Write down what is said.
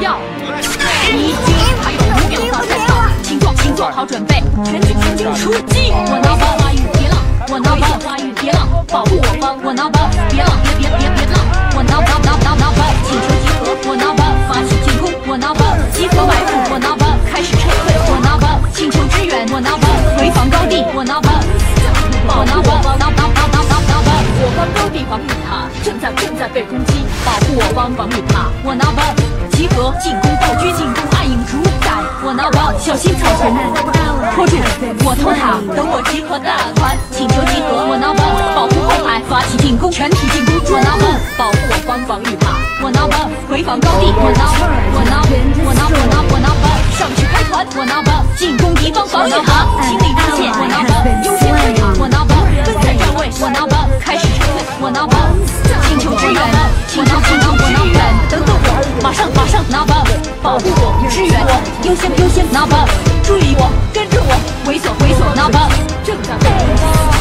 要。一击，还有五秒到赛场，请做请做好准备，全体出击出击！我拿包，发育别浪，我拿包，发育别浪，保护我方，我拿包，别浪，别别别别浪，我拿包，拿拿拿包，请求集合，我拿包，发起进攻，我拿包，集合埋伏，我拿包，开始撤退，我拿包，请求支援，我拿包，回防高地，我拿包，我拿包，我拿拿拿拿拿，我方高地防御塔正在正在被攻击。我方防御塔，我拿把集合进攻暴君进攻暗影主宰，我拿把小心草丛，拖住我偷塔，等我集合大团，请求集合，我拿把保护后排发起进攻，全体进攻，我拿把保护我方防御塔，我拿把回防高地，我拿我拿我拿我拿我拿把上去开团，我拿把进攻敌方防御塔，清理支线，我拿把优先推塔，我拿把分散站位，我拿把开始撤退，我拿把我，支援我，优先优先，拿包，注意我，跟着我，猥琐猥琐，拿包，正。